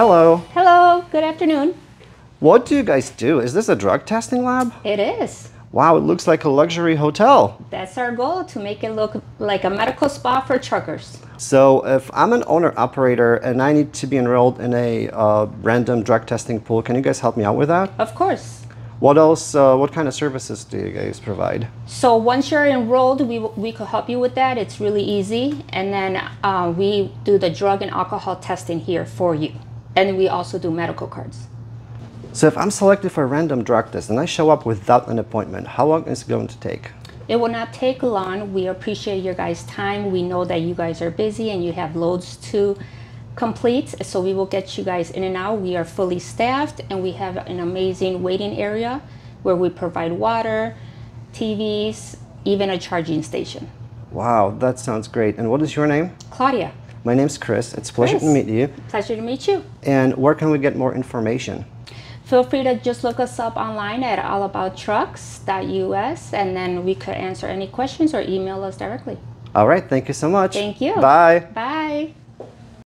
Hello. Hello, good afternoon. What do you guys do? Is this a drug testing lab? It is. Wow, it looks like a luxury hotel. That's our goal to make it look like a medical spa for truckers. So, if I'm an owner operator and I need to be enrolled in a uh, random drug testing pool, can you guys help me out with that? Of course. What else? Uh, what kind of services do you guys provide? So once you're enrolled, we, we could help you with that. It's really easy. And then uh, we do the drug and alcohol testing here for you. And we also do medical cards. So, if I'm selected for a random drug test and I show up without an appointment, how long is it going to take? It will not take long. We appreciate your guys' time. We know that you guys are busy and you have loads to complete. So we will get you guys in and out. We are fully staffed and we have an amazing waiting area where we provide water, TVs, even a charging station. Wow, that sounds great. And what is your name? Claudia, My name's Chris. It's a pleasure Chris. to meet you. pleasure to meet you. And where can we get more information? Feel free to just look us up online at allabouttrucks.us and then we could answer any questions or email us directly. All right, thank you so much. Thank you. Bye. Bye.